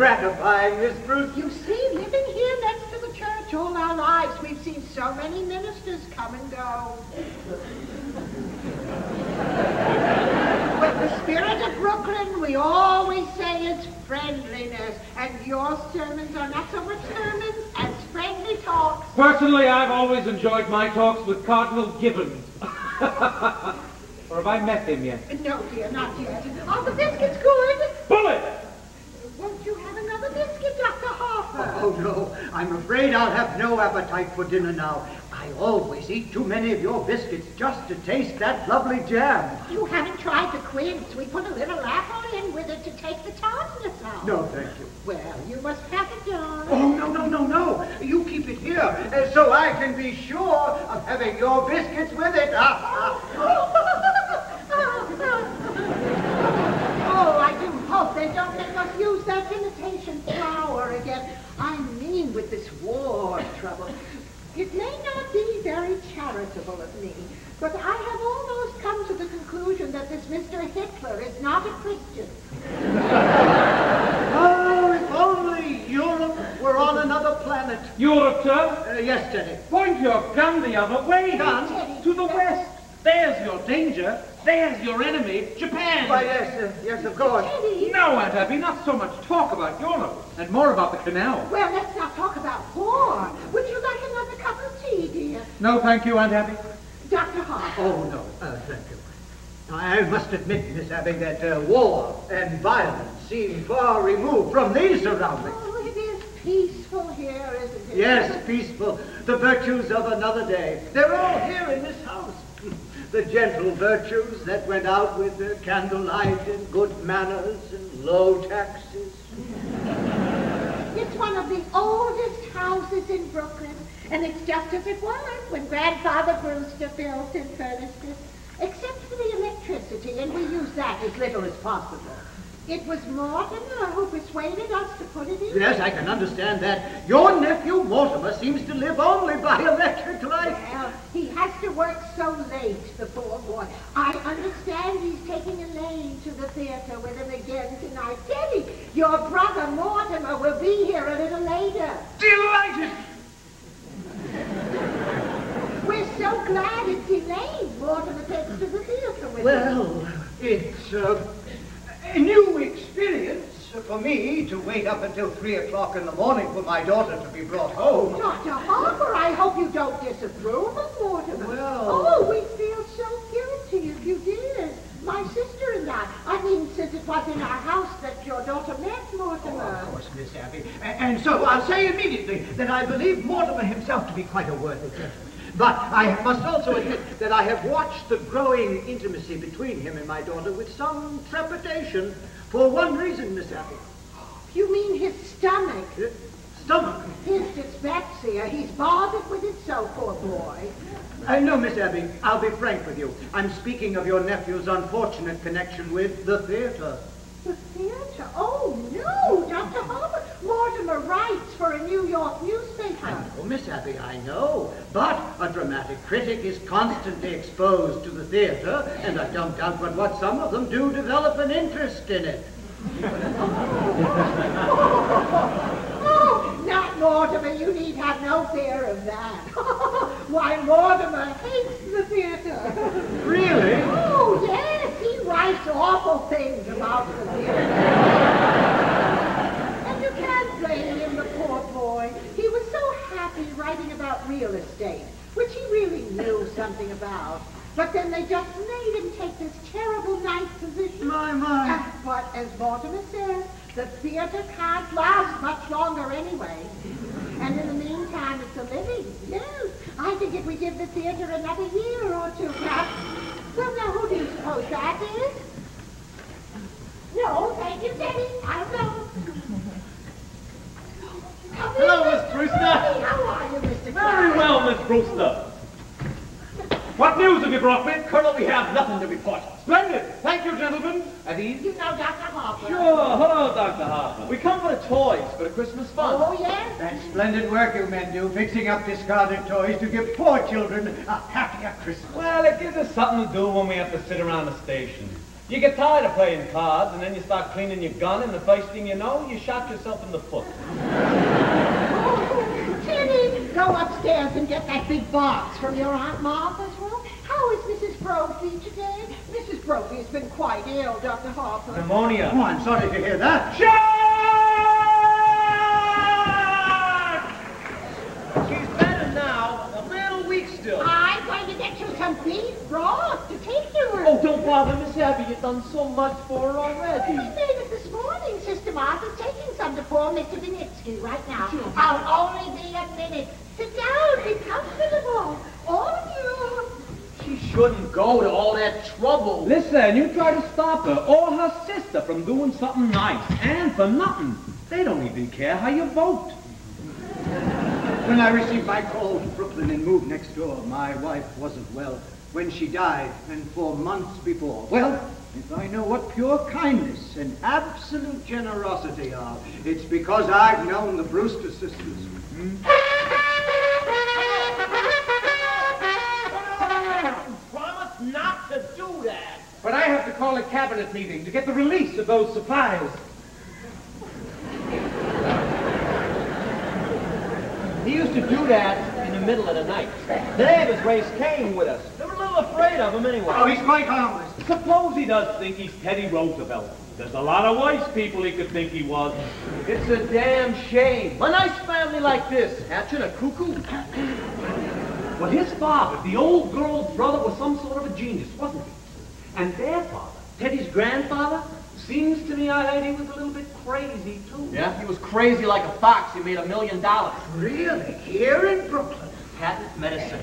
gratifying, Miss Bruce. You see, living here next to the church all our lives, we've seen so many ministers come and go. With the spirit of Brooklyn, we always say it's friendliness, and your sermons are not so much sermons as friendly talks. Personally, I've always enjoyed my talks with Cardinal Gibbons. or have I met him yet? No, dear, not yet. Are the biscuits good? Bullet! Won't you have another biscuit, Dr. Harper? Oh, no. I'm afraid I'll have no appetite for dinner now. I always eat too many of your biscuits just to taste that lovely jam. You haven't tried the quince. We put a little apple in with it to take the tartness out. No, thank you. Well, you must have it, darling. Oh, no, no, no, no. You keep it here uh, so I can be sure of having your biscuits with it. Ah, oh, I do hope they don't make us use that imitation flour again. I mean, with this war trouble. It may not be very charitable of me, but I have almost come to the conclusion that this Mr. Hitler is not a Christian. oh, if only Europe were on another planet. Europe, sir? Uh, yes, Teddy. Point your gun the other way. Gun? To the west. There's your danger. There's your enemy, Japan. Why, yes, uh, yes, of course. No, Aunt Abby, not so much talk about Europe, and more about the canal. Well, let's not talk about war. Would you like another cup of tea, dear? No, thank you, Aunt Abby. Dr. Harper. Oh, no, uh, thank you. I must admit, Miss Abby, that uh, war and violence seem far removed from these surroundings. Oh, it is peaceful here, isn't it? Yes, peaceful. The virtues of another day. They're all here in this house. The gentle virtues that went out with the candlelight and good manners and low taxes. It's one of the oldest houses in Brooklyn, and it's just as it was when Grandfather Brewster built and furnished it, except for the electricity, and we use that as little as possible. It was Mortimer who persuaded us to put it in. Yes, I can understand that. Your nephew Mortimer seems to live only by electric light. Well, he has to work so late, the poor boy. I understand he's taking Elaine to the theater with him again tonight. Teddy, your brother Mortimer will be here a little later. Delighted! We're so glad it's Elaine Mortimer takes to the theater with him. Well, it's uh, a new experience for me to wait up until three o'clock in the morning for my daughter to be brought home. Dr. Harper, I hope you don't disapprove of Mortimer. Well- Oh, we'd feel so guilty if you did. My sister and I. I mean, since it was in our house that your daughter met Mortimer. Oh, of course, Miss Abby. A- And so I'll say immediately that I believe Mortimer himself to be quite a worthy gentleman. But I must also admit that I have watched the growing intimacy between him and my daughter with some trepidation for one reason, Miss Abby. You mean his stomach? Uh, Stomach. His dyspepsia. He's bothered with it so, poor boy. Uh, no, Miss Abby, I'll be frank with you. I'm speaking of your nephew's unfortunate connection with the theater. The theater? Oh, no, Dr. Harper. Mortimer writes for a New York newspaper. I know, oh, Miss Abby, I know. But a dramatic critic is constantly exposed to the theater, and I don't doubt but what some of them do develop an interest in it. Oh, not Mortimer. You need have no fear of that. Why, Mortimer hates the theater. Really? Oh, yes, he writes awful things about the theater. and you can't blame him, the poor boy. He was so happy writing about real estate, which he really knew something about. But then they just made him take this terrible nice position. My, my. Ah, But as Mortimer says, the theater can't last much longer anyway. And in the meantime, it's a living. Yes, I think if we give the theater another year or two, perhaps. Well, now, who do you suppose that is? No, thank you, Teddy. I don't know. Come in, Hello, Miss Brewster. How are you, Mr. Very well, Miss Brewster. What news have you brought me? Colonel, we have nothing to report. Splendid. Thank you, gentlemen. At ease. You know Dr. Harper. Sure. Hello, Dr. Harper. We come for the toys for the Christmas fund. Oh, yes? That splendid work you men do, fixing up discarded toys to give poor children a happier Christmas. Well, it gives us something to do when we have to sit around the station. You get tired of playing cards, and then you start cleaning your gun, and the first thing you know, you shot yourself in the foot. Teddy, go upstairs and get that big box from your Aunt Martha's room. How is Mrs. Brophy today? Mrs. Brophy has been quite ill, Dr. Harper. Pneumonia. Oh, I'm sorry to hear that. She's better now. A little weak still. I'm going to get you some beef broth to take to her. Oh, don't bother, Miss Abby. You've done so much for her already. We made it this morning. Sister Martha's taking some to poor Mr. Benitzky right now. I'll only be a minute. Sit down. Be comfortable. All of you. She shouldn't go to all that trouble. Listen, you try to stop her or her sister from doing something nice, and for nothing. They don't even care how you vote. When I received my call to Brooklyn and moved next door, my wife wasn't well when she died, and for months before. Well, if I know what pure kindness and absolute generosity are, it's because I've known the Brewster sisters. Promise not to do that. But I have to call a cabinet meeting to get the release of those supplies. He used to do that in the middle of the night. They had his race Cain with us. They were a little afraid of him anyway. Oh, he's quite harmless. Suppose he does think he's Teddy Roosevelt. There's a lot of wise people he could think he was. It's a damn shame. A nice family like this, hatching a cuckoo. Well, his father, the old girl's brother, was some sort of a genius, wasn't he? And their father, Teddy's grandfather, seems to me I heard he was a little bit crazy, too. Yeah, he was crazy like a fox. He made a million dollars. Really? Here in Brooklyn? Patent medicine.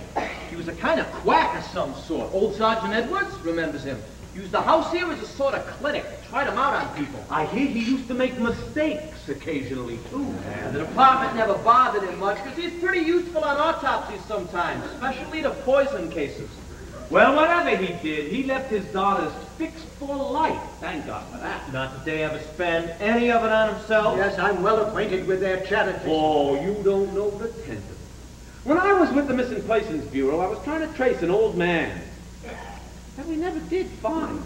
He was a kind of quack of some sort. Old Sergeant Edwards remembers him. Used the house here as a sort of clinic. Tried him out on people. I hear he used to make mistakes occasionally, too. And the department never bothered him much because he's pretty useful on autopsies sometimes, especially the poison cases. Well, whatever he did, he left his daughters fixed for life. Thank God for that. Not that they ever spend any of it on himself. Yes, I'm well acquainted with their charities. Oh, you don't know the tenth of it. When I was with the Missing Persons Bureau, I was trying to trace an old man that we never did find.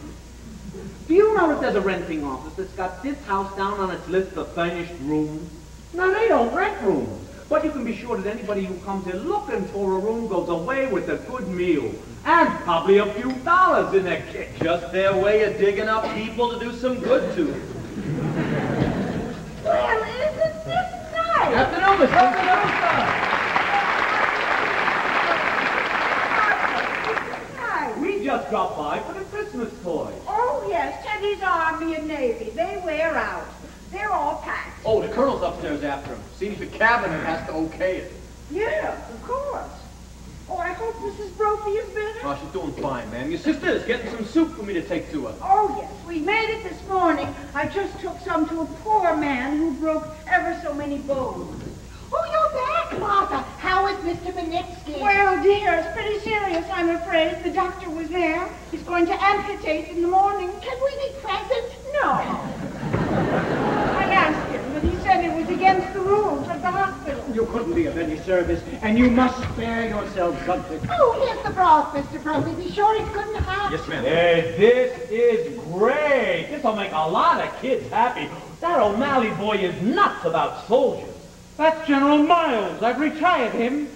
Do you know that there's a renting office that's got this house down on its list of furnished rooms? Now, they don't rent rooms, but you can be sure that anybody who comes in looking for a room goes away with a good meal and probably a few dollars in their kit. Just their way of digging up people to do some good to. Well, isn't this nice? Afternoon, Miss Afternoon, Nice. We just dropped by for the Christmas toys. Oh, yes, Teddy's Army and Navy. They wear out. They're all packed. Oh, the colonel's upstairs after him. Seems the cabinet has to okay it. Yeah, of course. Oh, I hope Mrs. Brophy is better. Oh, she's doing fine, ma'am. Your sister is getting some soup for me to take to her. Oh, yes, we made it this morning. I just took some to a poor man who broke ever so many bones. Oh, you're back, Martha. How is Mr. Benitzky? Well, dear, it's pretty serious, I'm afraid. The doctor was there. He's going to amputate in the morning. Can we be present? No. I asked him, but he said it was against the rules of the hospital. You couldn't be of any service, and you must spare yourself something. Oh, here's the broth, Mr. Brophy. Be sure it's good and hot. Yes, ma'am. Hey, this is great. This'll make a lot of kids happy. That O'Malley boy is nuts about soldiers. That's General Miles. I've retired him.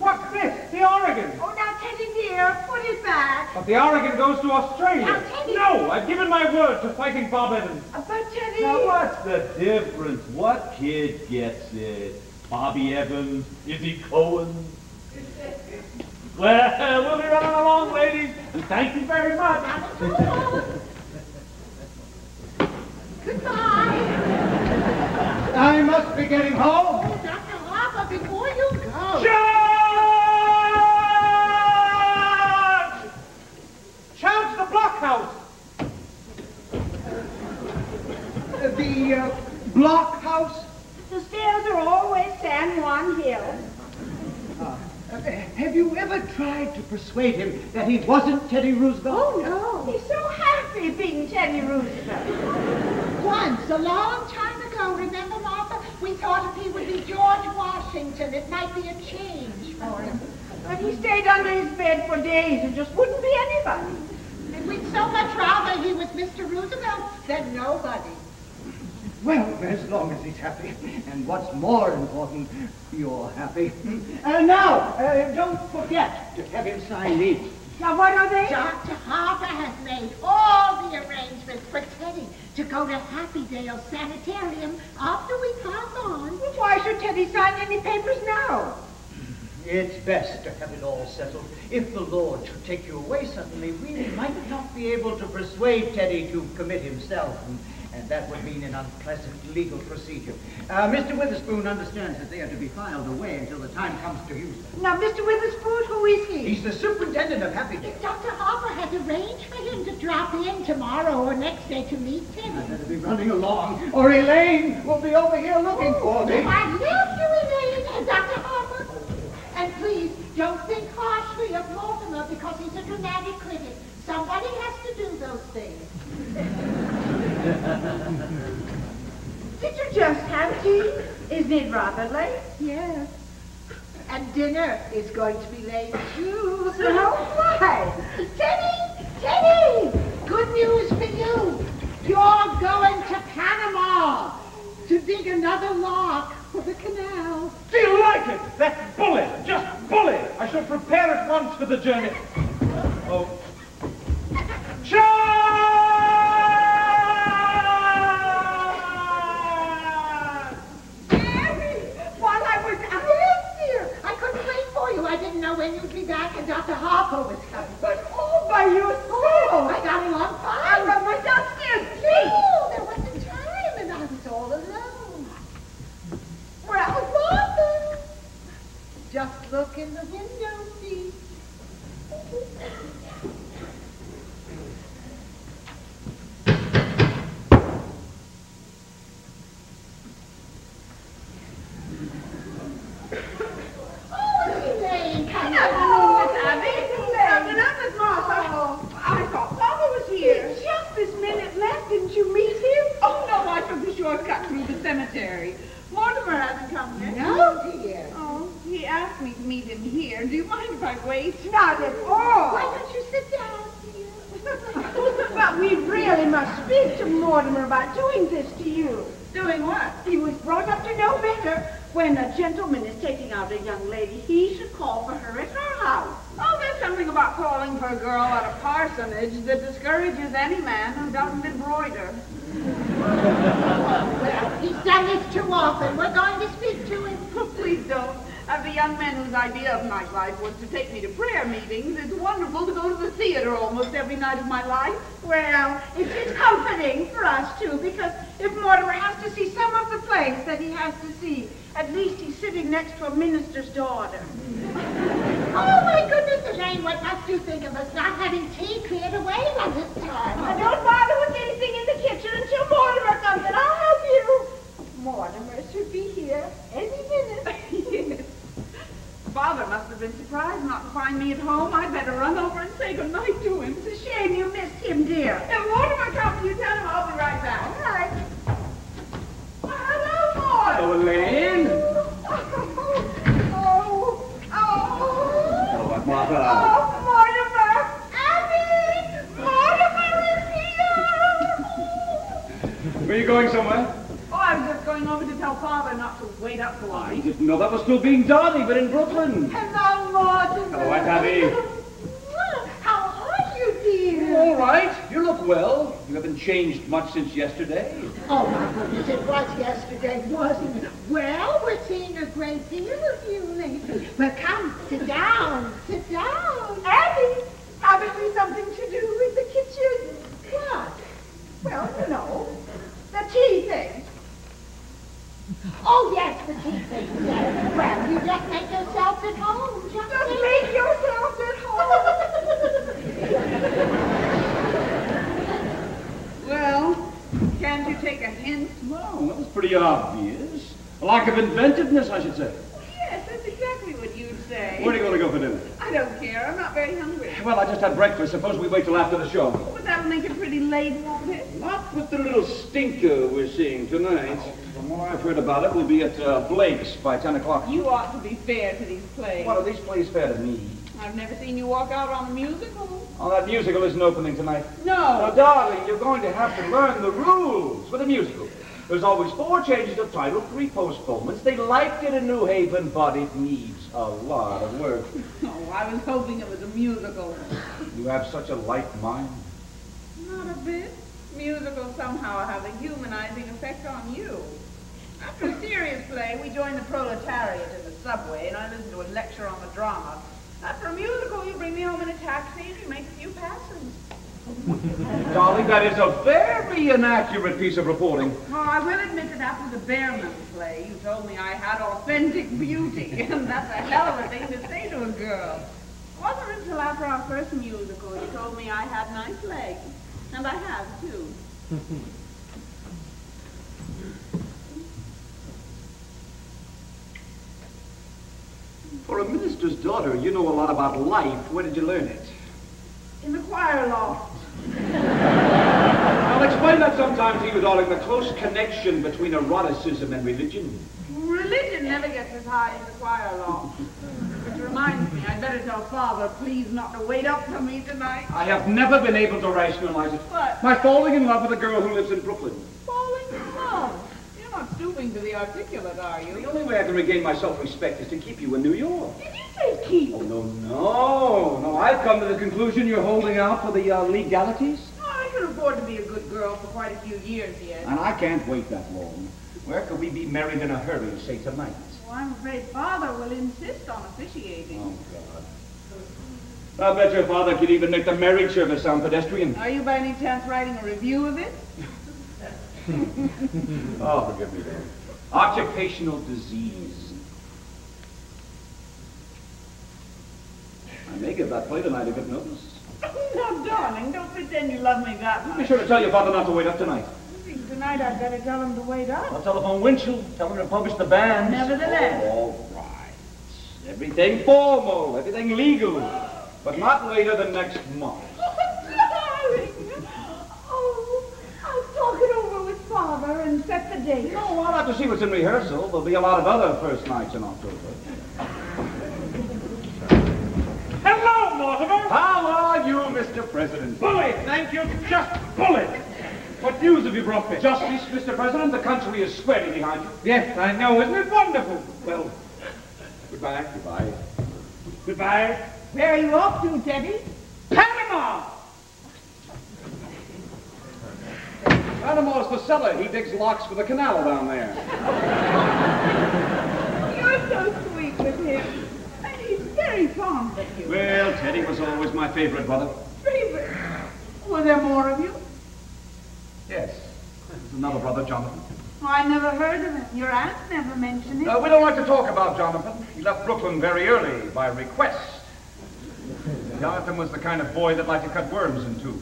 What's this? The Oregon. Oh, now, Teddy, dear, put it back. But the Oregon goes to Australia. Now, Teddy- No, I've given my word to fighting Bob Evans. Uh, But, Teddy... Now, what's the difference? What kid gets it? Bobby Evans? Izzy Cohen? Well, we'll be running along, ladies, and thank you very much. Goodbye. I must be getting home. Oh, Dr. Harper, before you go. Charge! The uh, blockhouse? The stairs are always San Juan Hill. Uh, have you ever tried to persuade him that he wasn't Teddy Roosevelt? Oh, no. He's so happy being Teddy Roosevelt. Once, a long time ago, remember, Martha? We thought if he would be George Washington, it might be a change for him. But he stayed under his bed for days and just wouldn't be anybody. And we'd so much rather he was Mr. Roosevelt than nobody. Well, as long as he's happy. And what's more important, you're happy. And now, uh, don't forget to have him sign these. Now, what are they? Dr. Harper has made all the arrangements for Teddy to go to Happydale Sanitarium after we pass on. Why should Teddy sign any papers now? It's best to have it all settled. If the Lord should take you away suddenly, we might not be able to persuade Teddy to commit himself, and, and that would mean an unpleasant legal procedure. Uh, Mr. Witherspoon understands that they are to be filed away until the time comes to use them. Now, Mr. Witherspoon, who is he? He's the superintendent of Happydale. Dr. Harper has arranged for him to drop in tomorrow or next day to meet him. I better be running along, or Elaine will be over here looking for me. I love you, Elaine, and Dr. Harper. And please, don't think harshly of Mortimer because he's a dramatic critic. Somebody has to do those things. Did you just have tea? Isn't it rather late? Yes. And dinner is going to be late, too. So why? Teddy! Teddy! Good news for you. You're going to Panama to dig another lock for the canal. Do you like it? That's bully! Just bully! I shall prepare at once for the journey. Oh. Charge! Know when you'd be back and Dr. Harper was coming. But all by yourself. Oh, I got along I fine. got my downstairs No, tea. there wasn't time, and I was all alone. Well, Martha, just look in the window, please. Oh, Elaine, come Good afternoon, Miss Abby. Elaine. Good afternoon, Miss Martha. I thought Papa was here. Just this minute left. Didn't you meet him? Oh, no, I took the shortcut through the cemetery. Mortimer hasn't come yet. No, dear. Oh, he asked me to meet him here. Do you mind if I wait? Not at all. Why don't you sit down, dear? but we really must speak to Mortimer about doing this to you. Doing what? He was brought up to know better. When a gentleman is taking out a young lady, he should call for her at her house. Oh, there's something about calling for a girl at a parsonage that discourages any man who doesn't embroider. Well, he's done this too often. We're going to speak to him. Oh, please don't. As a young man whose idea of nightlife was to take me to prayer meetings, it's wonderful to go to the theater almost every night of my life. Well, it's, it's comforting for us, too, because if Mortimer has to see some of the plays that he has to see, at least he's sitting next to a minister's daughter. Oh, my goodness, Elaine, what must you think of us not having tea cleared away by this Were you going somewhere? Oh, I was just going over to tell Father not to wait up so I long. didn't know that was still being Darby, but in Brooklyn. Hello, Mortimer. Hello, Aunt Abby. How are you, dear? All right. You look well. You haven't changed much since yesterday. Oh, my goodness, it was yesterday, wasn't it? Well, we're seeing a great deal of you lately. Well, come, sit down, sit down. Abby, haven't we something to do with the kitchen? What? Well, you know, the tea thing. Oh, yes, the tea thing. Yes. Well, you just make yourself at home. Just, Just sit. make yourself at home. Well, can't you take a hint? Well, that was pretty obvious. A lack of inventiveness, I should say. Yes, that's exactly what you'd say. Where are you going to go for dinner? I don't care. I'm not very hungry. Well, I just had breakfast. Suppose we wait till after the show. But that'll make it pretty late, won't it? Not with the little stinker we're seeing tonight. From what I've heard about it, we'll be at uh, Blake's by 10 o'clock. You ought to be fair to these plays. What are these plays fair to me? I've never seen you walk out on a musical. Oh, that musical isn't opening tonight. No. Now, darling, you're going to have to learn the rules with a musical. There's always four changes of title, three postponements. They liked it in New Haven, but it needs a lot of work. Oh, I was hoping it was a musical. You have such a light mind. Not a bit. Musicals somehow have a humanizing effect on you. After a serious play, we join the proletariat in the subway, and I listen to a lecture on the drama. After a musical, you bring me home in a taxi, and you make a few passes. Darling, that is a very inaccurate piece of reporting. Oh, I will admit that after the Behrman play, you told me I had authentic beauty, and that's a hell of a thing to say to a girl. It wasn't until after our first musical you told me I had nice legs, and I have, too. For a minister's daughter, you know a lot about life. Where did you learn it? In the choir loft. I'll explain that sometime to you, darling, the close connection between eroticism and religion. Religion never gets as high as the choir loft. Reminds me, I'd better tell Father, please not to wait up for me tonight. I have never been able to rationalize it. What? My falling in love with a girl who lives in Brooklyn. Falling in love. You're not stooping to the articulate, are you? The only way I can regain my self-respect is to keep you in New York. Did you say keep? Oh, no, no. No, I've come to the conclusion you're holding out for the uh, legalities. Oh, I can afford to be a good girl for quite a few years yet. And I can't wait that long. Where could we be married in a hurry, say tonight? Well, I'm afraid Father will insist on officiating. Oh, God. I bet your father could even make the marriage service sound pedestrian. Are you by any chance writing a review of it? Oh, forgive me, Dan. Occupational disease. I may give that play tonight if it notice. no, darling, don't pretend you love me that much. Be much. sure to tell your father not to wait up tonight. Tonight I'd better tell him to wait up. I'll telephone Winchell, tell him to publish the banns. Nevertheless. All right. Everything formal, everything legal, but not later than next month. Oh, darling! Oh, I'll talk it over with Father and set the date. No, I'll have to see what's in rehearsal. There'll be a lot of other first nights in October. Hello, Mortimer! How are you, Mr. President? Bully, thank you. Just bully. What news have you brought me? Justice, Mr. President, the country is squarely behind you. Yes, I know. Isn't it wonderful? Well, goodbye. Goodbye. Goodbye. Where are you off to, Teddy? Panama! Panama's the cellar. He digs locks for the canal down there. You're so sweet with him. And he's very fond of you. Well, Teddy was always my favorite brother. Favorite. Were there more of you? Yes. There's another brother, Jonathan. Oh, I never heard of him. Your aunt never mentioned him. Uh, we don't like to talk about Jonathan. He left Brooklyn very early by request. Jonathan was the kind of boy that liked to cut worms in two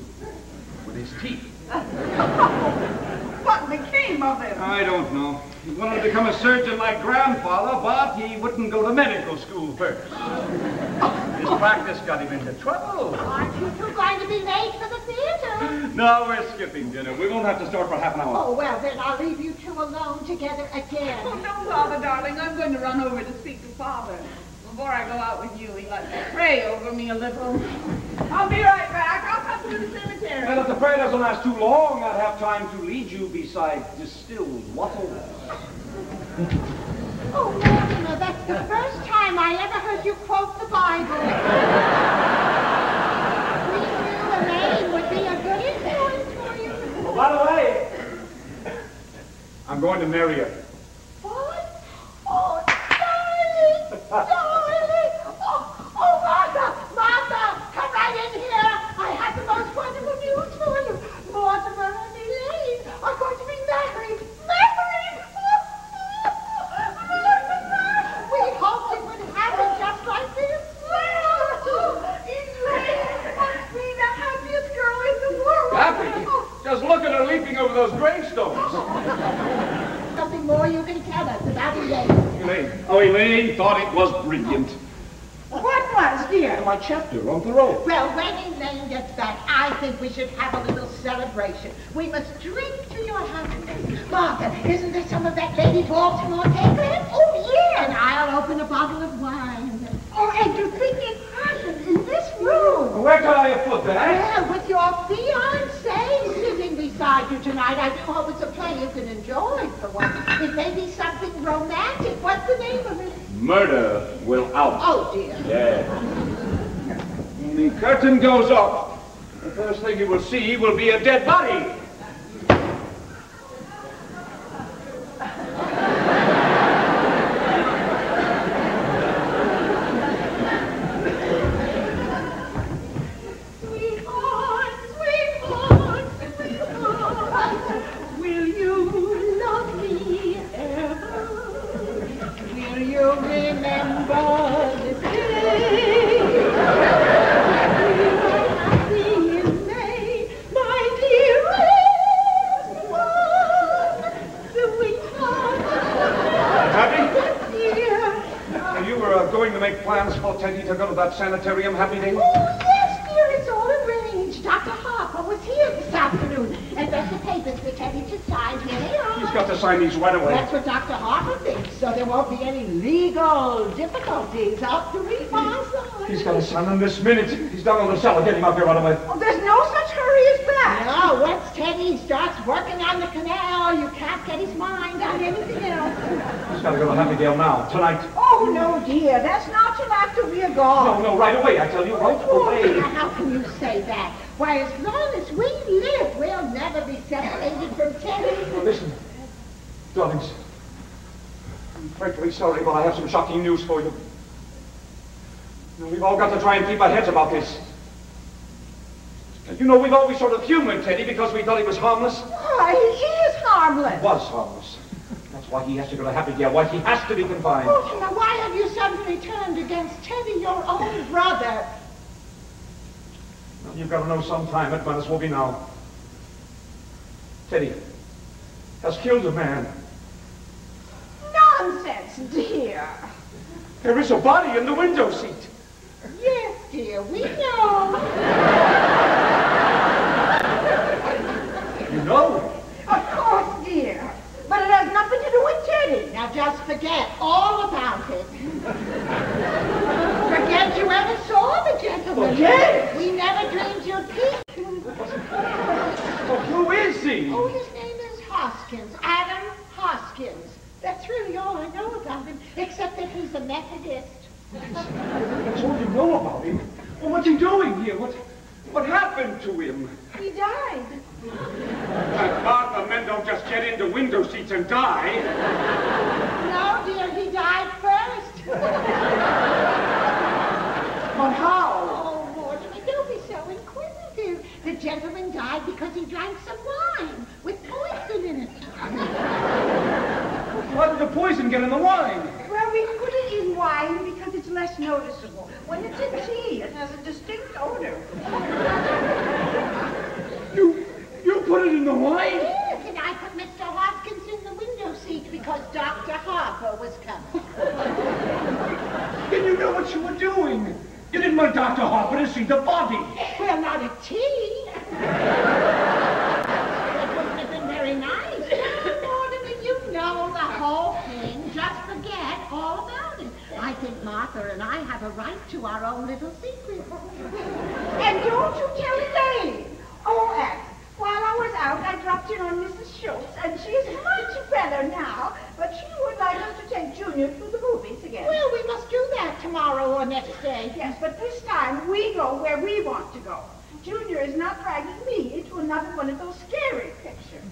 with his teeth. What became of him? I don't know. He wanted to become a surgeon like grandfather, but he wouldn't go to medical school first. His practice got him into trouble. Aren't you two going to be late for the theater? No, we're skipping dinner. We won't have to start for half an hour. Oh, well, then I'll leave you two alone together again. Oh, don't bother, darling. I'm going to run over to speak to Father. Before I go out with you, he likes to pray over me a little. I'll be right back. I'll come to the cemetery. And if the prayer doesn't last too long, I'd have time to lead you beside distilled waffles. Oh, Mortimer, that's the first time I ever heard you quote the Bible. we knew Elaine would be a good influence for you. Oh, by the way, I'm going to marry her. What? Oh, darling, darling. those gravestones. Something more you can tell us about Elaine. Elaine. Oh, Elaine thought it was brilliant. What was, dear? My chapter on Thoreau. Well, when Elaine gets back, I think we should have a little celebration. We must drink to your happiness. Martha, isn't there some of that Lady Baltimore cake left? Oh, yeah. And I'll open a bottle of wine. Oh, and to think it happened in this room. Where can I put that? Well, with your fiancé beside you tonight, I do hope it's a play you can enjoy for once. It may be something romantic. What's the name of it? Murder will out. Oh, dear. Yeah. When the curtain goes up, the first thing you will see will be a dead body. Sanitarium, Happydale? Oh, yes, dear, it's all arranged. Dr. Harper was here this afternoon and left the papers for Teddy to sign. Here they are. He's got to sign these right away. That's what Dr. Harper thinks, so there won't be any legal difficulties after we pass on. He's got to sign them this minute. He's down on the cellar. Get him up here right away. Oh, there's no such hurry as that. No, once Teddy starts working on the canal, you can't get his mind on anything else. He's got to go to Happydale now, tonight. Oh, no, dear. That's not till No, no, right away, I tell you, right Oh, away. how can you say that? Why, as long as we live, we'll never be separated from Teddy. Now, listen, darlings. I'm frightfully sorry, but I have some shocking news for you. You know, we've all got to try and keep our heads about this. You know, we've always sort of humored Teddy because we thought he was harmless. Oh, Why, he is harmless. He Was harmless. That's why he has to go to Happy Happydale, why he has to be confined. Oh, now why have you suddenly turned against Teddy, your own brother? Well, You've got to know sometime. It might as well be now. Teddy has killed a man. Nonsense, dear. There is a body in the window seat. Yes, dear, we know. You know. Of course, dear. But it has nothing to do with Teddy. Now just forget all about it. forget you ever saw the gentleman. Forget We never dreamed you'd meet. Well, who is he? Oh, his name is Hoskins, Adam Hoskins. That's really all I know about him, except that he's a Methodist. That's all you know about him. Well, what's he doing here? What, what happened to him? He died. Thank God the men don't just get into window seats and die. No, dear, he died first. But how? Oh, Mortimer, don't be so inquisitive. The gentleman died because he drank some wine with poison in it. Why did the poison get in the wine? Well, we put it in wine because it's less noticeable. When it's in tea, it has a distinct odor. Put it in the wine? Yes, and I put Mr. Hoskins in the window seat because Dr. Harper was coming. Then you know what you were doing. You didn't want Dr. Harper to see the body. Well, not at tea. That wouldn't have been very nice. Mortimer, you know the whole thing. Just forget all about it. I think Martha and I have a right to our own little secret. And don't you tell Elaine. Oh, while I was out, I dropped in on Mrs. Schultz, and she's much better now, but she would like us to take Junior to the movies again. Well, we must do that tomorrow or next day. Yes, but this time we go where we want to go. Junior is not dragging me into another one of those scary pictures.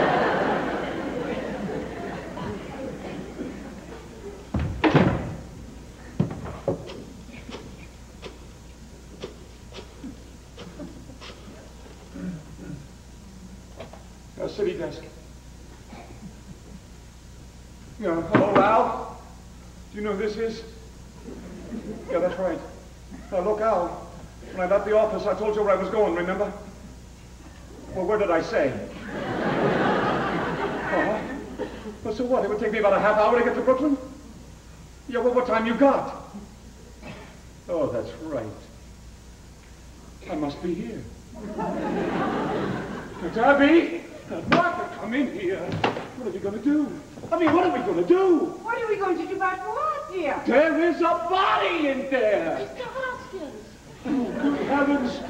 A city desk. Yeah, hello, Al. Do you know who this is? Yeah, that's right. Now, look, Al, when I left the office, I told you where I was going, remember? Well, where did I say? Oh, Well, so what? It would take me about a half hour to get to Brooklyn? Yeah, well, what time you got? Oh, that's right. I must be here. Abby! Martha, come in here. What are we going to do? I mean, what are we going to do? What are we going to do about what, dear? There is a body in there! Mr. Hoskins. Oh, good heavens.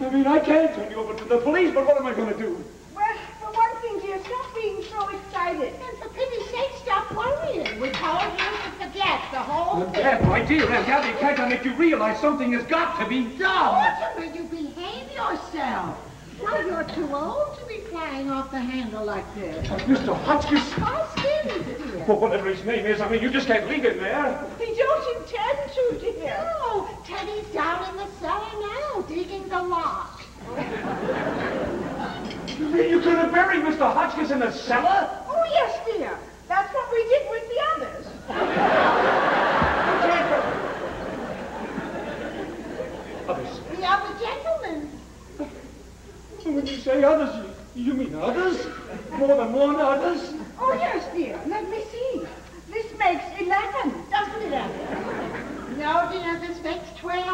I mean, I can't turn you over to the police, but what am I going to do? Well, for one thing, dear, stop being so excited. And for pity's sake, stop worrying. We told you to forget the whole thing. Dad, my dear Aunt Abby, can't I make you realize something has got to be done? Mortimer, you behave yourself. Now you're too old to be flying off the handle like this. Mr. Hotchkiss, Hoskins, dear. well, whatever his name is, I mean, you just can't leave him there. We don't intend to, dear. No, Teddy's down in the cellar now, digging the lock. You mean you could have buried Mr. Hotchkiss in the cellar? Oh, yes, dear. That's what we did with the others. Others. The other gentlemen. When you say others, you, you mean others? More than one others? Oh, yes, dear. Let me see. This makes 11, doesn't it, Abby? No, dear, this makes 12.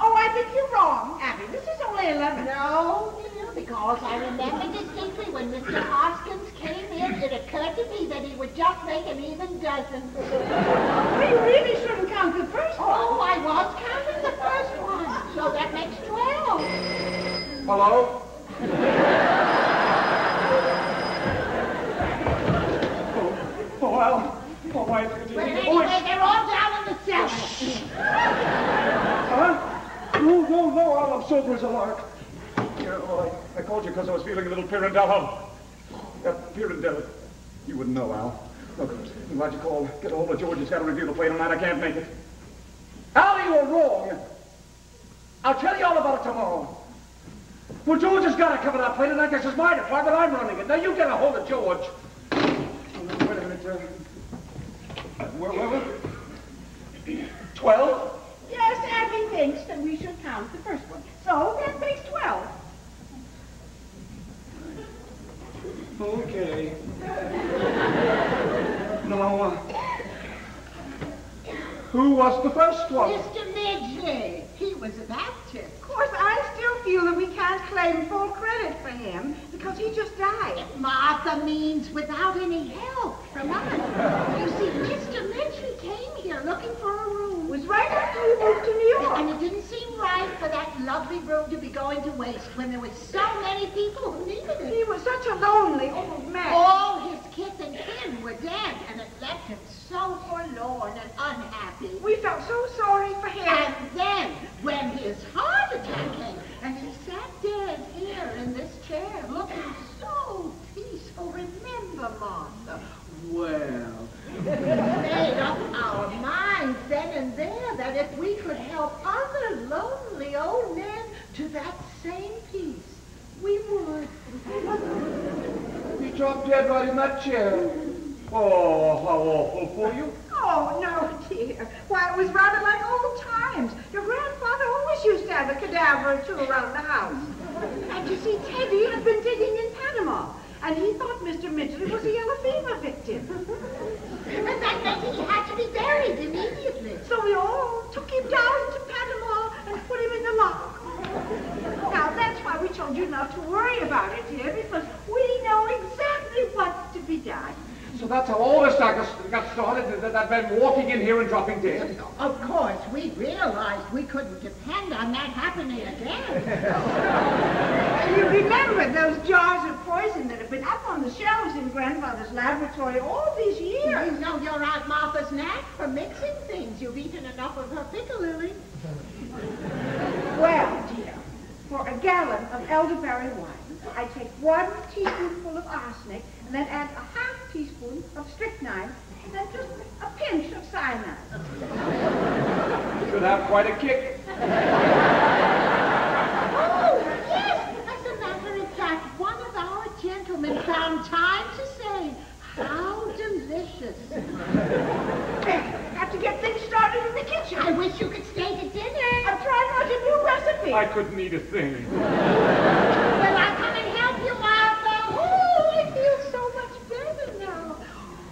Oh, I think you're wrong, Abby. This is only 11. No, dear, because I remember distinctly when Mr. Hoskins came in, it occurred to me that he would just make an even dozen. we really shouldn't count the first one. Oh, I was counting the first one, so that makes 12. Hello? oh, oh, well, oh, my, Well, anyway, they're all down in the cellar. Huh? No, no, no, I'm sober as a lark. Yeah, well, I, I called you because I was feeling a little Pirandello. Uh, Pirandello. You wouldn't know, Al. Look, I'm glad you called. Get a hold of George. He's got to review the play tonight. I can't make it. Al, you were wrong. I'll tell you all about it tomorrow. Well, George has got to cover that play tonight. This is my department. I'm running it. Now, you get a hold of George. Oh, no, wait a minute. Uh, where were we? Twelve? Yes, Abby thinks that we should count the first one. So that makes 12. Okay. Now, uh, who was the first one? Mr. Midgley, he was a Baptist. Course, I still feel that we can't claim full credit for him because he just died. Martha means without any help from us. You see, Mr. Midgley came here looking for a room. It was right after we moved to New York. And it didn't seem right for that lovely room to be going to waste when there were so many people who needed it. He was such a lonely old man. All his kith and kin were dead, and it left him so forlorn and unhappy. We felt so sorry for him. And then, when his heart attack came, and he sat dead here in this chair, looking so peaceful, remember, Martha? Well, we made up our minds then and there that if we could help other lonely old men to that same peace, we would. He dropped dead right in that chair. Oh, how awful for you. Oh, no, dear. Why, it was rather like old times. Your grandfather always used to have a cadaver or two around the house. And you see, Teddy had been digging in Panama, and he thought Mr. Midgley was a yellow fever victim. And that meant he had to be buried immediately. So we all took him down to Panama and put him in the lock. Now, that's why we told you not to worry about it, dear, because we know exactly what's to be done. So that's how all this got, got started, that, that man walking in here and dropping dead. Of course, we realized we couldn't depend on that happening again. You remember those jars of poison that have been up on the shelves in Grandfather's laboratory all these years? You know your Aunt Martha's knack for mixing things. You've eaten enough of her piccalilli. doing? I couldn't eat a thing. well, I'll come and help you, Arthur. Oh, I feel so much better now.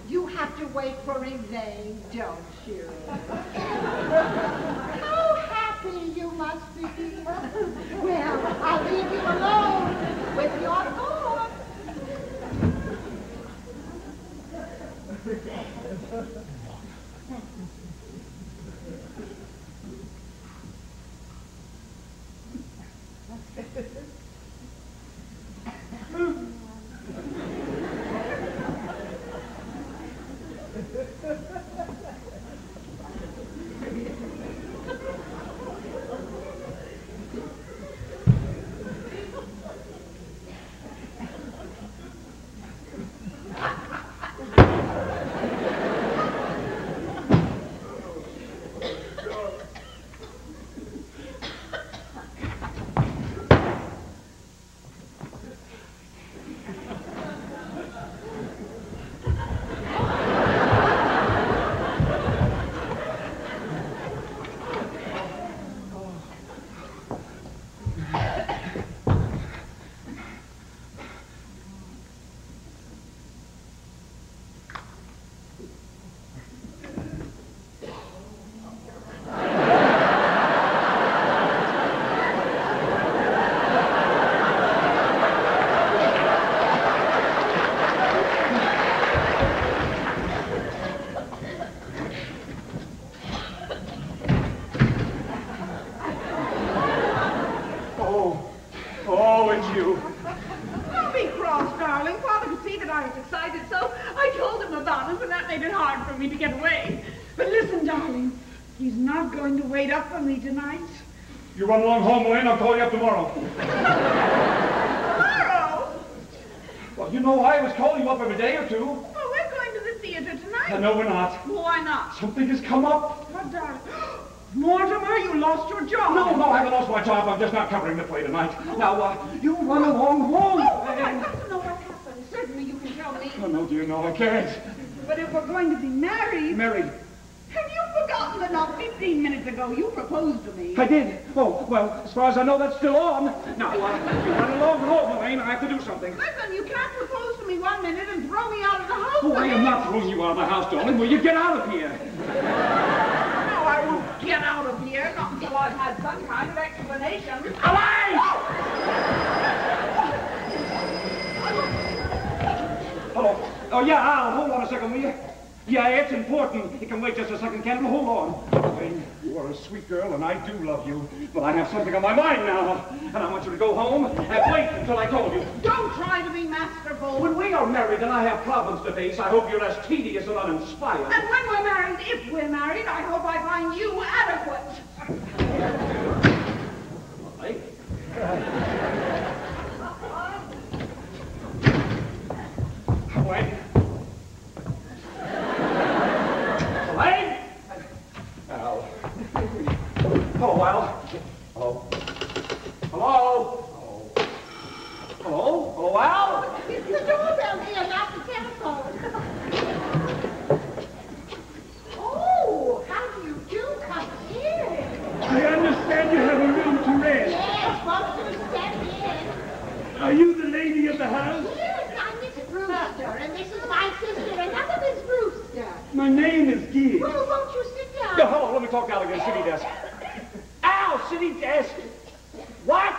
You have to wait for Elaine, don't you? How happy you must be married, Married. have you forgotten that not 15 minutes ago you proposed to me? I did. Oh, well, as far as I know, that's still on. Now, uh, you run along home, Elaine. I have to do something. Listen, you can't propose to me one minute and throw me out of the house. Oh, I am not throwing you out of the house, darling. Will you get out of here? No, I won't get out of here, not until I've had some kind of explanation. Elaine! Hello. Oh, yeah, I'll hold on a second, will you? Yeah, it's important. It can wait just a second, Kendall. Hold on. Elaine, you are a sweet girl, and I do love you. But I have something on my mind now. And I want you to go home and wait until I told you. Don't try to be masterful. When we are married and I have problems to face, I hope you're less tedious and uninspired. And when we're married, if we're married, I hope I find you adequate. Wait. Elaine? Al. Hello, Al. Hello. Hello? Hello? Hello, Al? It's the doorbell here, not the telephone. oh, how do you do? Come in. I understand you have a room to rest. Yes, won't you step in? Are you the lady of the house? Yes, I'm Miss Brewster, and this is my sister, another Miss Brewster. My name is Gibbs. Well, won't you sit down? No, hello, let me talk to Al again. City desk. Al, city desk. What?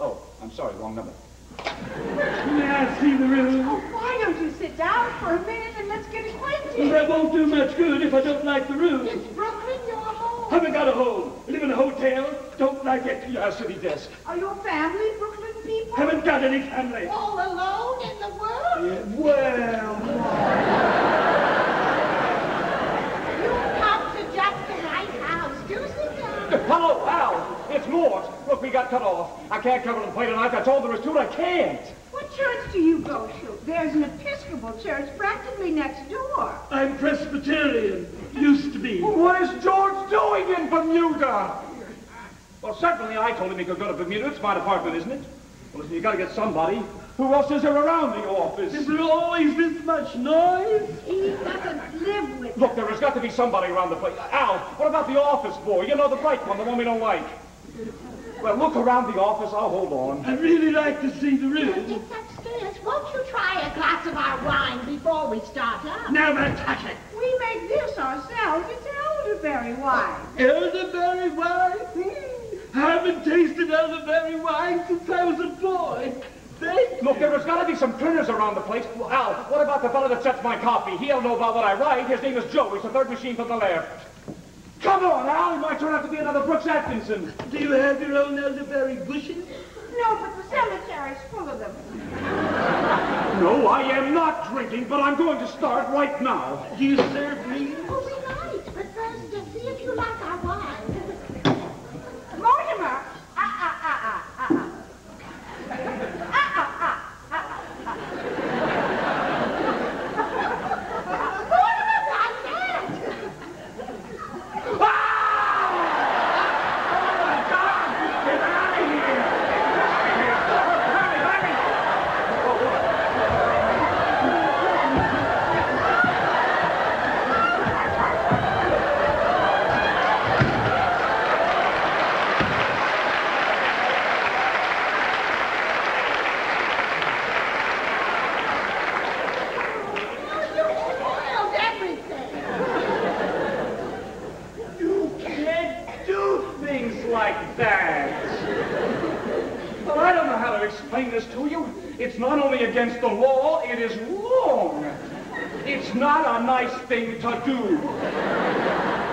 Oh, I'm sorry, wrong number. May I see the room? Oh, why don't you sit down for a minute and let's get acquainted? That won't do much good if I don't like the room. It's Brooklyn, your home. Haven't got a home. Live in a hotel. Don't like it. Yeah, city desk. Are your family Brooklyn people? Haven't got any family. All alone in the world? Well, You've come to just the right house. Do sit down. Hello, Al. It's Mort. Look, we got cut off. I can't cover the play tonight. That's all there is to it. I can't. What church do you go to? There's an Episcopal church practically next door. I'm Presbyterian. Used to be. What is George doing in Bermuda? Well, certainly I told him he could go to Bermuda. It's my department, isn't it? Well, listen, you gotta get somebody. Who else is there around the office? Is there always this much noise? He doesn't live with Look, there has got to be somebody around the place. Al, what about the office boy? You know, the bright one, the one we don't like. Well, look around the office. I'll hold on. I'd really like to see the room. It's. Won't you try a glass of our wine before we start up? Never touch it. We make this ourselves. It's elderberry wine. Elderberry wine? Hmm. Haven't tasted elderberry wine since I was a boy. Thank Look, there's got to be some printers around the place. Well, Al, what about the fellow that sets my copy? He'll know about what I write. His name is Joe. He's the third machine from the left. Come on, Al. He might turn out to be another Brooks Atkinson. Do you have your own elderberry bushes? No, but the cemetery's full of them. No, I am not drinking, but I'm going to start right now. You serve me? Oh, we might, but first, uh, see if you like our wine. Mortimer! Ah, ah, ah, ah, ah, ah. Ah, ah, ah, ah, ah, ah. Mortimer, what's that? Get out of here! Hurry, hurry! You spoiled everything. You can't do things like that. Well, I don't know how to explain this to you. It's not only against the law, it is wrong. It's not a nice thing to do.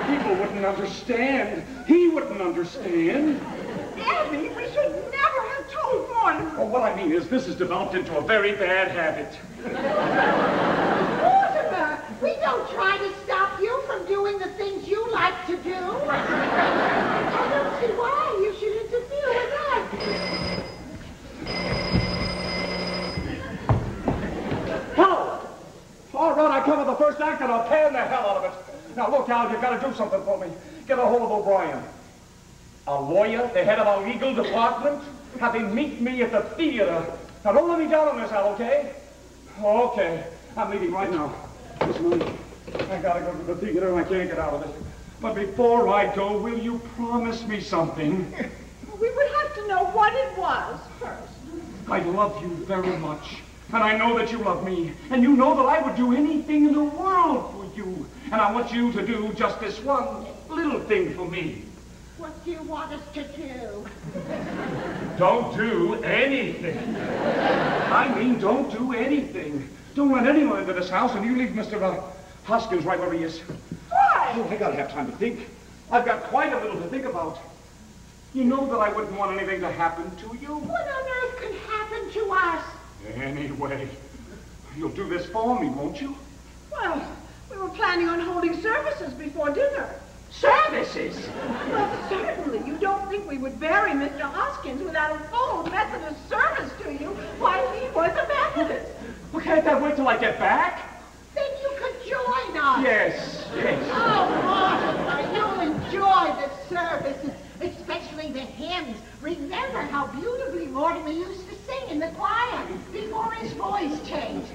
People wouldn't understand. He wouldn't understand. Abby, we should never have told Mortimer. Well, what I mean is this has developed into a very bad habit. Mortimer, we don't try to stop you from doing the things you like to do. I don't see why you should interfere with us. Hello! All right, I cover the first act and I'll pan the hell out of it. Now look, Al, you've got to do something for me. Get a hold of O'Brien. A lawyer, the head of our legal department, have him meet me at the theater. Now don't let me down on this, Al, okay? Okay, I'm leaving right now. Listen, I gotta go to the theater and I can't get out of it. But before I go, will you promise me something? We would have to know what it was first. I love you very much. And I know that you love me. And you know that I would do anything in the world for you. And I want you to do just this one little thing for me. What do you want us to do? Don't do anything. I mean, don't do anything. Don't let anyone into this house, and you leave Mr. Uh, Hoskins right where he is. Why? Oh, I gotta have time to think. I've got quite a little to think about. You know that I wouldn't want anything to happen to you. What on earth could happen to us? Anyway, you'll do this for me, won't you? Well, we were planning on holding services before dinner. Services? Well, certainly. You don't think we would bury Mr. Hoskins without a full Methodist service to you Why, he was a Methodist. Well, can't that wait till I get back? Then you could join us. Yes, yes. Oh, Mortimer, you'll enjoy the services, especially the hymns. Remember how beautifully Mortimer used to sing in the choir before his voice changed.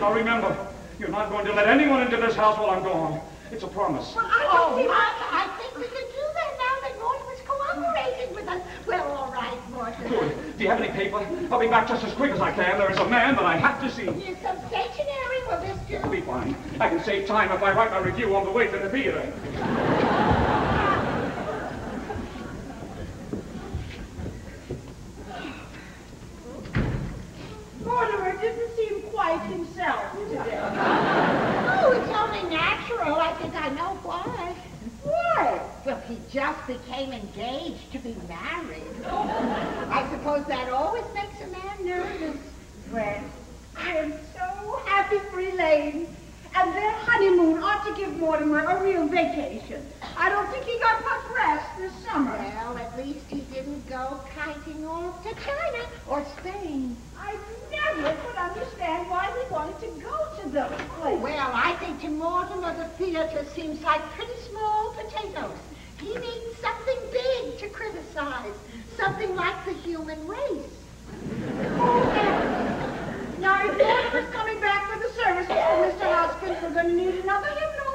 Now remember, you're not going to let anyone into this house while I'm gone. It's a promise. Well, I Oh, don't see I, why. I think we can do that now that Mortimer's cooperating with us. Well, all right, Mortimer. Good. Do you have any paper? I'll be back just as quick as I can. There is a man that I have to see. Here's some stationery. Will this do? It'll be fine. I can save time if I write my review on the way to the theater. Mortimer didn't seem quite himself today. Oh, it's only natural. I think I know why. Why? Well, he just became engaged to be married. I suppose that always makes a man nervous. Well, I am so happy for Elaine. And their honeymoon ought to give Mortimer a real vacation. I don't think he got much rest this summer. Well, at least he didn't go kiting off to China or Spain. I never could understand why he wanted to go to those places. Well, I think to Mortimer the theater seems like pretty small potatoes. He needs something big to criticize, something like the human race. Oh, yes. Now, if Mortimer's coming back for the services for Mr. Hoskins, we're going to need another hymnal.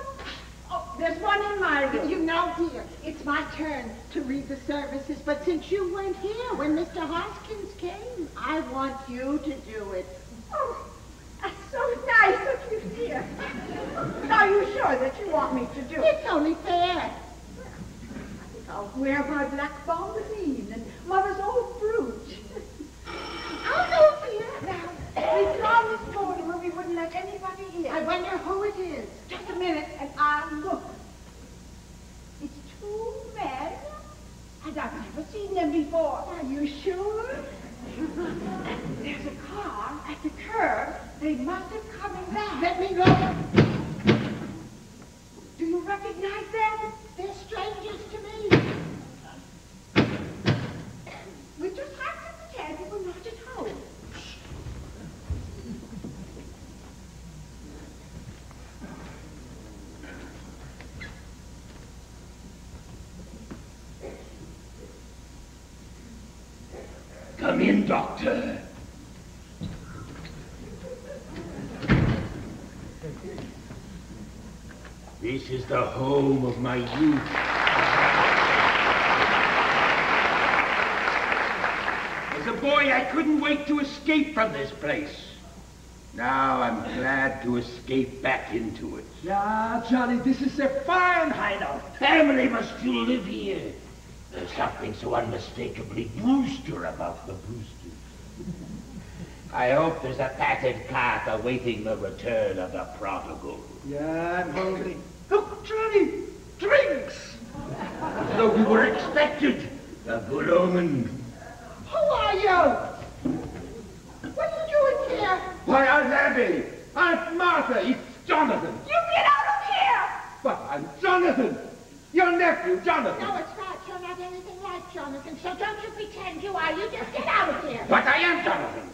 Oh, there's one in my room. You know, dear, it's my turn to read the services, but since you weren't here when Mr. Hoskins came, I want you to do it. Oh, that's so nice. nice of you, dear. Are you sure that you want me to do it? It's only fair. I'll wear my black bombazine and mother's old brooch. I'll go, dear. Now, we promised Mortimer we wouldn't let anybody in. I wonder who it is. Just a minute, and I'll look. It's two men, and I've never seen them before. Are you sure? There's a car at the curb. They must have coming back. Let me look. Do you recognize them? They're strangers to me. We just have to pretend that we're not at home. Come in, Doctor. This is the home of my youth. As a boy, I couldn't wait to escape from this place. Now I'm glad to escape back into it. Yeah, Johnny, this is a fine hideout. Family must still live here. There's something so unmistakably Brewster about the Brewsters. I hope there's a fatted calf awaiting the return of the prodigal. Yeah, I'm hungry. Look, Johnny, drinks. As though we were expected. A good omen. Who are you? What are you doing here? Why, Aunt Abby! Aunt Martha! It's Jonathan! You get out of here! But I'm Jonathan! Your nephew, Jonathan! No, it's not. You're not anything like Jonathan, so don't you pretend you are. You just get out of here. But I am Jonathan.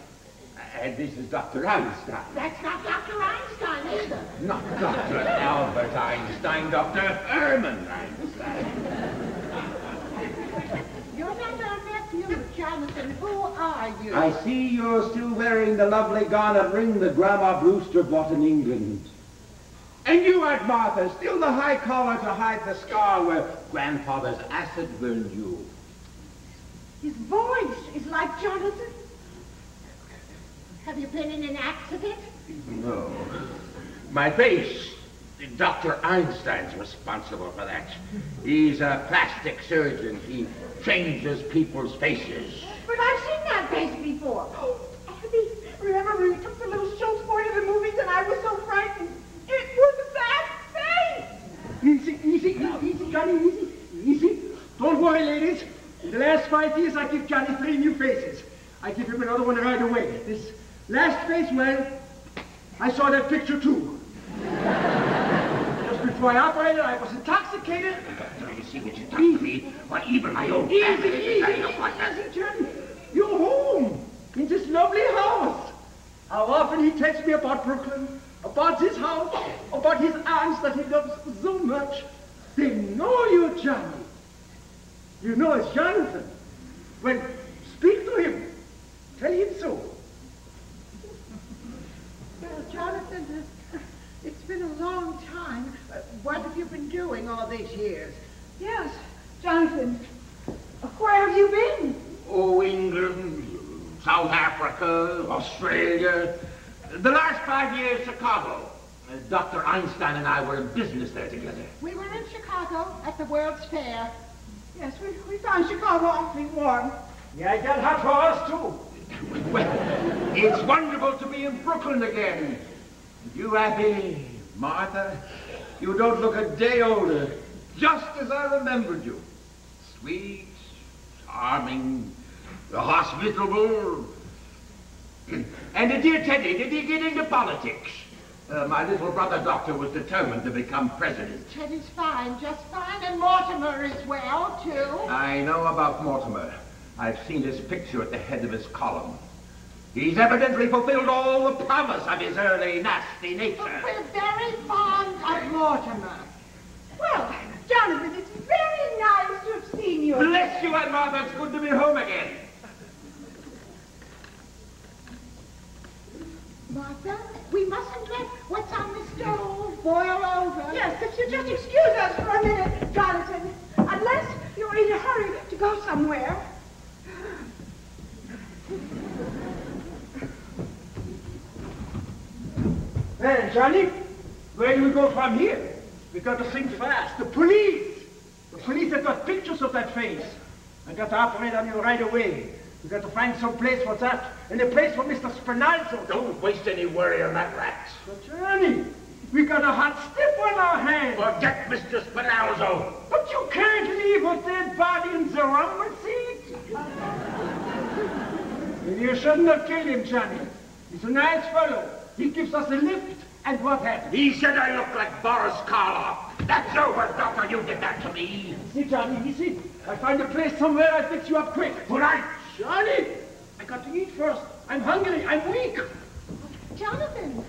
And uh, this is Dr. Einstein. That's not Dr. Einstein either. Not Dr. Albert Einstein, Dr. Herman Einstein. You're not our nephew, Jonathan. Who are you? I see you're still wearing the lovely garnet ring that Grandma Brewster bought in England. And you, Aunt Martha, still the high collar to hide the scar where grandfather's acid burned you. His voice is like Jonathan. Have you been in an accident? No. My face. Dr. Einstein's responsible for that. He's a plastic surgeon. He changes people's faces. But I've seen that face before. Oh, Abby, remember when we took the little Schultz boy to the movies and I was so frightened? It was that face! Easy, easy, easy, easy, Johnny, easy, easy. Don't worry, ladies. In the last five years, I give Johnny three new faces. I give him another one right away. This last face, well, I saw that picture too. Just before I operated, I was intoxicated. Doctor, you see what you done to me? Why, even my own Easy, family easy, is easy, dying of easy, Johnny. You're home, in this lovely house. How often he tells me about Brooklyn, about his house, about his aunts that he loves so much. They know you, Johnny. You know it's Jonathan. Well, speak to him. Tell him so. Well, Jonathan, uh, it's been a long time. Uh, what have you been doing all these years? Yes, Jonathan. Where have you been? Oh, England, South Africa, Australia. The last five years, Chicago. Uh, Dr. Einstein and I were in business there together. We were in Chicago at the World's Fair. Yes, we, we found Chicago awfully warm. Yeah, it got hot for us too. Well, it's wonderful to be in Brooklyn again. You, Abby, Martha, you don't look a day older. Just as I remembered you. Sweet, charming, hospitable. And uh, dear Teddy, did he get into politics? Uh, my little brother doctor was determined to become president. Teddy's fine, just fine, and Mortimer is well, too. I know about Mortimer. I've seen his picture at the head of his column. He's evidently fulfilled all the promise of his early nasty But nature. we're very fond of Mortimer. Well, Jonathan, it's very nice to have seen you. Bless you, Aunt Martha. It's good to be home again. Martha, we mustn't let what's on the stove boil over. Yes, if you just excuse us for a minute, Jonathan? Unless you're in a hurry to go somewhere. Well, Johnny, where do we go from here? We've got to think fast. The police! The police have got pictures of that face. I got to operate on you right away. We got to find some place for that. And a place for Mr. Spenalzo. Don't waste any worry on that rat. But Johnny, we got a hot stiff on our hands. Forget Mr. Spenalzo. But you can't leave a dead body in the rumble seat. you shouldn't have killed him, Johnny. He's a nice fellow. He gives us a lift, and what happens? He said I look like Boris Karloff. That's over, Doctor. You did that to me. See, Johnny, see. I find a place somewhere, I'll fix you up quick. All right. Johnny, I got to eat first. I'm hungry. I'm weak. Jonathan,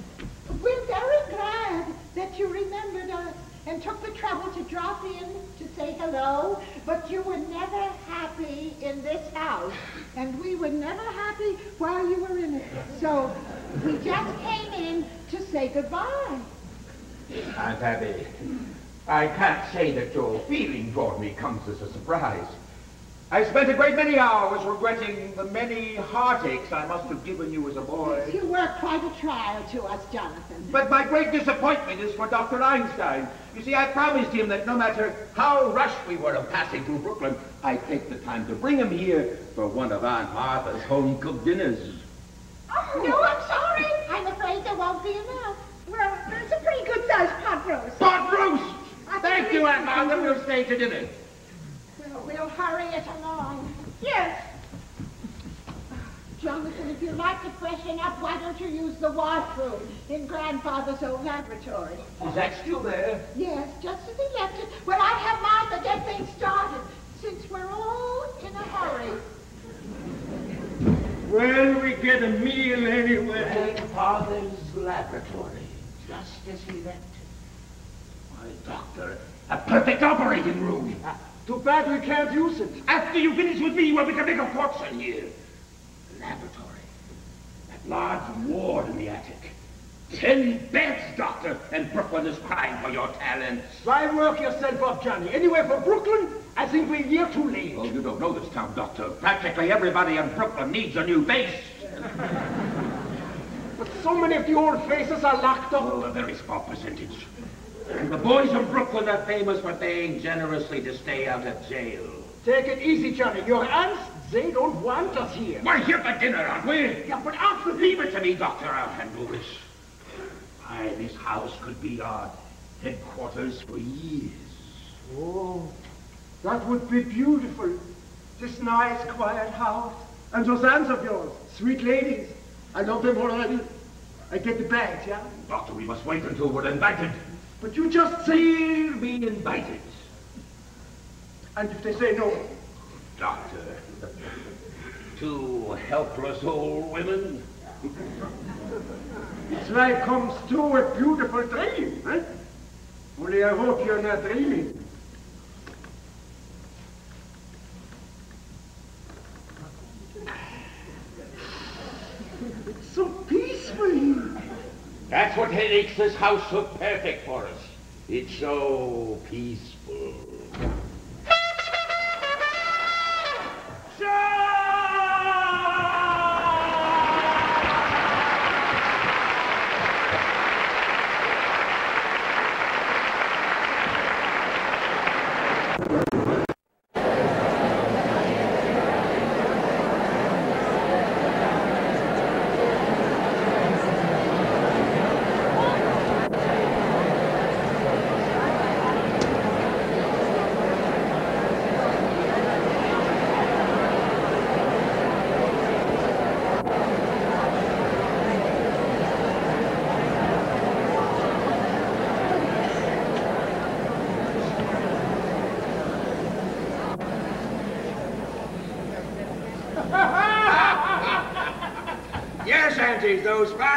we're very glad that you remembered us and took the trouble to drop in to say hello, but you were never happy in this house, and we were never happy while you were in it. So we just came in to say goodbye. Aunt Abby, I can't say that your feeling toward me comes as a surprise. I spent a great many hours regretting the many heartaches I must have given you as a boy. You were quite a trial to us, Jonathan. But my great disappointment is for Dr. Einstein. You see, I promised him that no matter how rushed we were of passing through Brooklyn, I'd take the time to bring him here for one of Aunt Martha's home-cooked dinners. Oh, no, I'm sorry. I'm afraid there won't be enough. Well, it's a pretty good-sized pot roast. Pot roast! Thank you, Aunt Martha. We'll stay to dinner. Well, we'll hurry it along. Yes. Jonathan, if you'd like to freshen up, why don't you use the washroom in Grandfather's old laboratory? Is that still there? Yes, just as he left it. Well, I'd have Martha get things started, since we're all in a hurry. Well, we get a meal anyway. Grandfather's laboratory, just as he left it. Why, Doctor, a perfect operating room. Ah. Too bad we can't use it. After you finish with me, well, we can make a fortune here. The laboratory. That large ward in the attic. Ten beds, Doctor, and Brooklyn is crying for your talents. Try work yourself up, Johnny. Anyway, for Brooklyn, I think we're a year too late. Oh, you don't know this town, Doctor. Practically everybody in Brooklyn needs a new base. But so many of the old faces are locked up. Oh, a very small percentage. And the boys of Brooklyn are famous for paying generously to stay out of jail. Take it easy, Johnny. Your aunts, they don't want us here. We're here for dinner, aren't we? Yeah, but after Leave it to me, Doctor. I'll handle this. Why, this house could be our headquarters for years. Oh, that would be beautiful. This nice, quiet house. And those aunts of yours, sweet ladies. I love them already. I get the bags, yeah? Doctor, we must wait until we're invited. But you just say, be invited. and if they say no, Doctor, two helpless old women. it's like comes true a beautiful dream, eh? Only I hope you're not dreaming. It's so peaceful. That's what makes this house so perfect for us. It's so peaceful.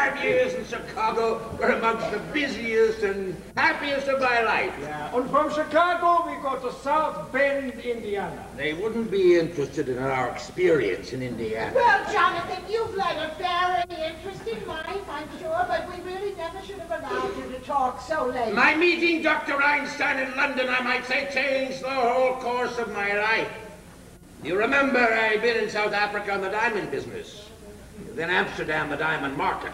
Five years in Chicago were amongst the busiest and happiest of my life. Yeah, and from Chicago we go to South Bend, Indiana. They wouldn't be interested in our experience in Indiana. Well, Jonathan, you've led a very interesting life, I'm sure, but we really never should have allowed you to talk so late. My meeting Dr. Einstein in London, I might say, changed the whole course of my life. You remember I've been in South Africa on the diamond business then Amsterdam, the diamond market.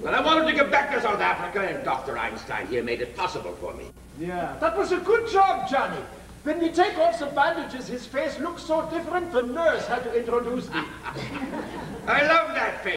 Well, I wanted to get back to South Africa, and Dr. Einstein here made it possible for me. Yeah, that was a good job, Johnny. When we take off the bandages, his face looks so different, the nurse had to introduce me. I love that face.